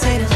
potato.